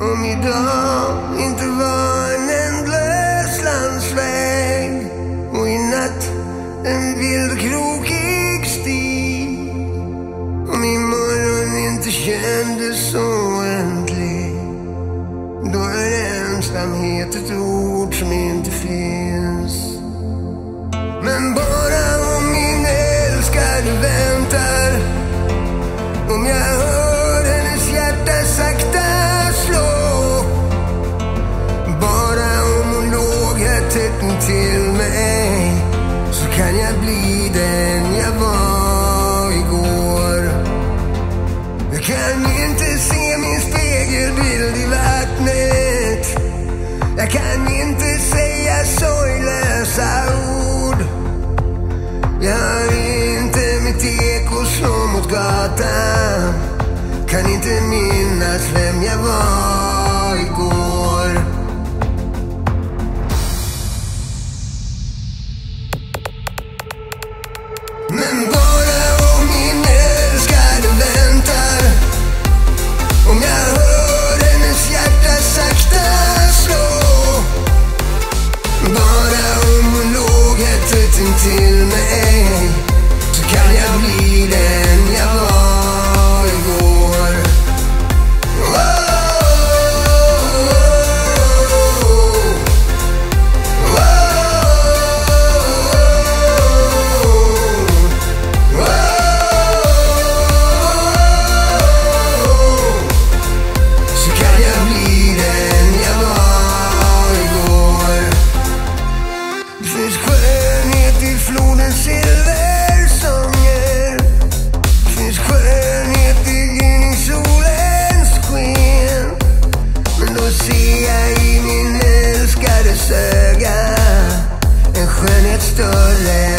Om idag inte var en ändlös landsväg och i natt en vild krokig stig. Om imorgon inte kändes så oändlig. Då är ensamhet ett ord som inte finns. Så kan bli den jag var igår. Jag kan inte se min spegelbild i vattnet. Jag kan inte säga sorglösa ord. Jag hör inte mitt eko slå mot gatan. Kan inte minnas vem jag var igår. Men ser jag i min älskades öga En skönhet större